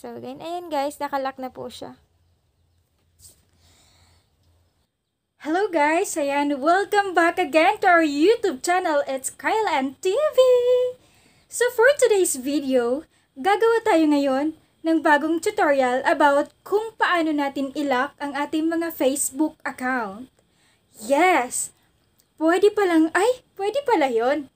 So, again, ayan guys, nakalock na po siya. Hello guys! Ayan, welcome back again to our YouTube channel. It's Kyle and TV! So for today's video, gagawa tayo ngayon ng bagong tutorial about kung paano natin ilock ang ating mga Facebook account. Yes! Pwede palang, ay, pwede pala yon.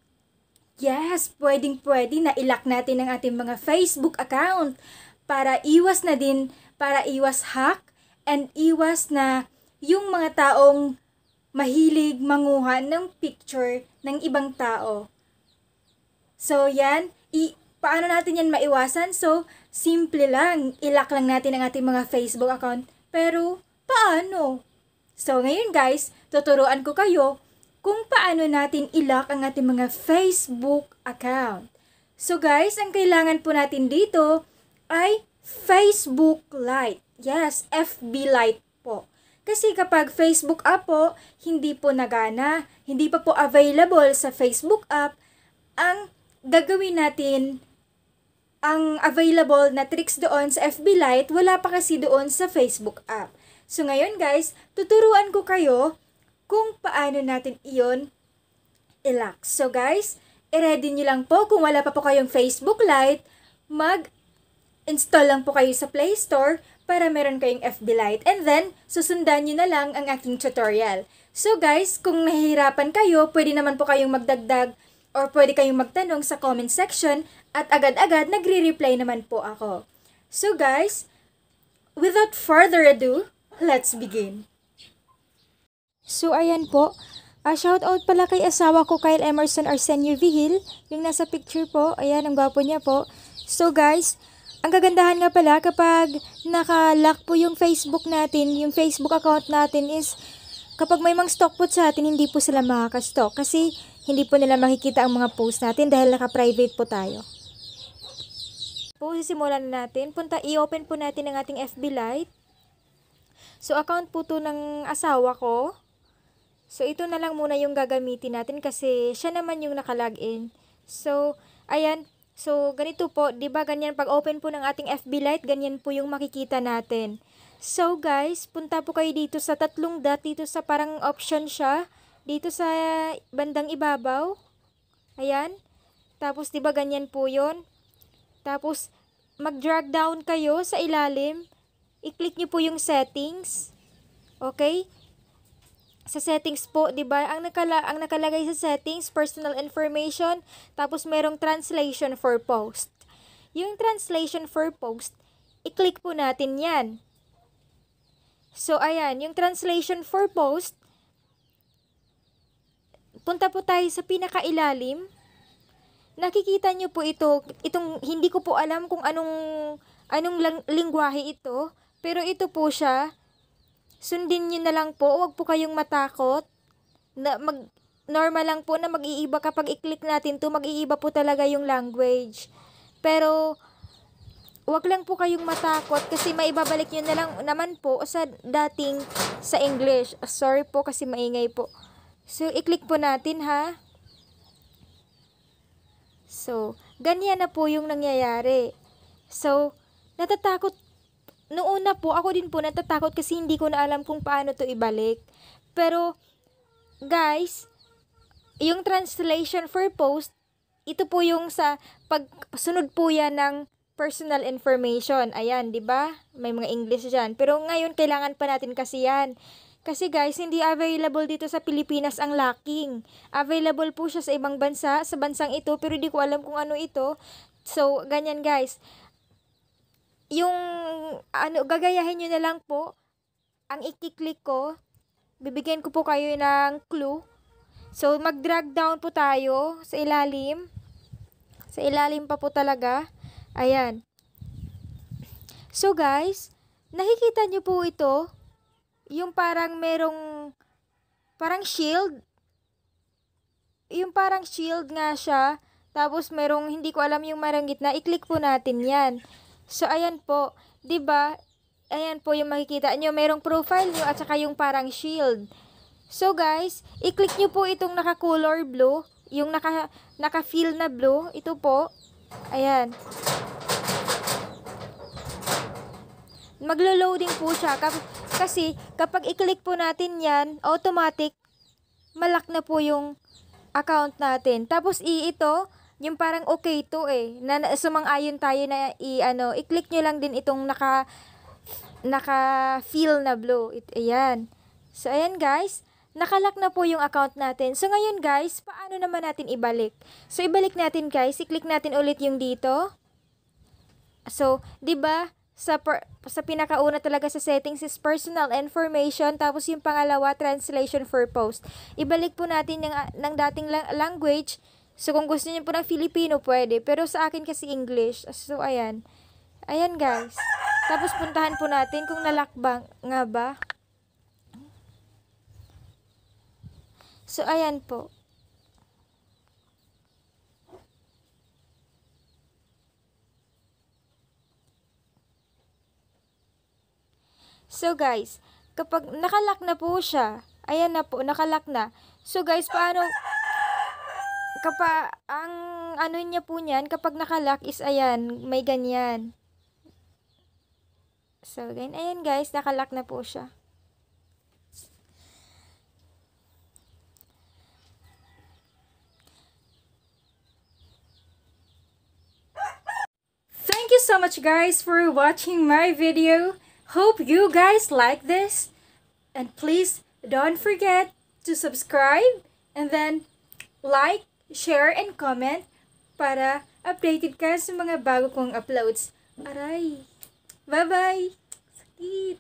Yes, pwedeng pwede na ilock natin ang ating mga Facebook account para iwas na din, para iwas hack and iwas na yung mga taong mahilig manguha ng picture ng ibang tao. So, yan. I, paano natin yan maiwasan? So, simple lang. Ilock lang natin ang ating mga Facebook account. Pero, paano? So, ngayon guys, tuturuan ko kayo kung paano natin ilock ang ating mga Facebook account. So guys, ang kailangan po natin dito ay Facebook Lite. Yes, FB Lite po. Kasi kapag Facebook app po, hindi po nagana, hindi pa po available sa Facebook app, ang gagawin natin, ang available na tricks doon sa FB Lite, wala pa kasi doon sa Facebook app. So ngayon guys, tuturuan ko kayo kung paano natin iyon ilock. So guys, i-ready nyo lang po kung wala pa po kayong Facebook Lite, mag-install lang po kayo sa Play Store para meron kayong FB Lite. And then, susundan nyo na lang ang aking tutorial. So guys, kung nahihirapan kayo, pwede naman po kayong magdagdag or pwede kayong magtanong sa comment section at agad-agad nagre-reply naman po ako. So guys, without further ado, let's begin. So ayan po, uh, shout out pala kay asawa ko Kyle Emerson Arsenio Vihil, yung nasa picture po, ayan ang gwapo niya po. So guys, ang kagandahan nga pala kapag naka-lock po yung Facebook natin, yung Facebook account natin is kapag may mga stock po sa atin, hindi po sila makaka-stock kasi hindi po nila makikita ang mga post natin dahil naka-private po tayo. Po, sisimulan na natin. Punta, i-open po natin ang ating FB Lite. So, account po to ng asawa ko. So, ito na lang muna yung gagamitin natin kasi siya naman yung nakalagin. So, ayan, So, ganito po, 'di ba? Ganyan pag open po ng ating FB Lite, ganyan po yung makikita natin. So, guys, punta po kayo dito sa tatlong dot dito sa parang option siya dito sa bandang ibabaw. Ayan. Tapos 'di ba ganyan po 'yon? Tapos mag-drag down kayo sa ilalim. I-click niyo po yung settings. Okay? Sa settings po, 'di ba? Ang nakala ang nakalagay sa settings, personal information, tapos merong translation for post. Yung translation for post, i-click po natin 'yan. So ayan, yung translation for post, punta po tayo sa pinakailalim. Nakikita niyo po ito, itong hindi ko po alam kung anong anong lang, lingwahe ito, pero ito po siya sundin nyo na lang po. Huwag po kayong matakot. Na mag, normal lang po na mag-iiba kapag i-click natin to, mag-iiba po talaga yung language. Pero, wag lang po kayong matakot kasi maibabalik nyo na lang naman po sa dating sa English. Sorry po kasi maingay po. So, i-click po natin ha. So, ganyan na po yung nangyayari. So, natatakot Noong una po, ako din po natatakot kasi hindi ko na alam kung paano to ibalik. Pero, guys, yung translation for post, ito po yung sa pagsunod po yan ng personal information. Ayan, 'di ba? May mga English diyan. Pero ngayon kailangan pa natin kasi 'yan. Kasi guys, hindi available dito sa Pilipinas ang locking. Available po siya sa ibang bansa, sa bansang ito, pero hindi ko alam kung ano ito. So, ganyan guys ano gagayahin niyo na lang po. Ang i-click ko bibigyan ko po kayo ng clue. So mag-drag down po tayo sa ilalim. Sa ilalim pa po talaga. Ayan. So guys nakikita niyo po ito. Yung parang merong parang shield. Yung parang shield nga siya. Tapos merong hindi ko alam yung marang gitna. I-click po natin yan. So, ayan po. 'Di ba Ayan po yung makikita nyo. Merong profile nyo at saka yung parang shield. So, guys, i-click nyo po itong naka-color blue. Yung naka, naka-fill na blue. Ito po. Ayan. maglo-loading po siya. Kasi kapag i-click po natin yan, automatic, malak na po yung account natin. Tapos i ito, yung parang okay to eh. Na, sumang-ayon tayo na i ano, i-click nyo lang din itong naka naka feel na blue. It, ayan. So ayan guys, nakalak na po yung account natin. So ngayon guys, paano naman natin ibalik? So ibalik natin guys, i-click natin ulit yung dito. So, 'di ba? Sa per, sa pinakauna talaga sa settings is personal information tapos yung pangalawa translation for post. Ibalik po natin yung ah, ng dating la- language. So kung gusto niyo po ng Filipino pwede, pero sa akin kasi English. So ayan. Ayan guys. Tapos puntahan po natin kung nalakbang nga ba. So ayan po. So guys, kapag nakalock na po siya, ayan na po, nakalock na. So guys, paano kapag ang ano niya po niyan kapag nakalock is ayan, may ganyan. So, again, ayan guys, nakalock na po siya. Thank you so much guys for watching my video. Hope you guys like this. And please don't forget to subscribe and then like, share, and comment para updated ka sa mga bago kong uploads. Aray! Bye-bye! Sakit!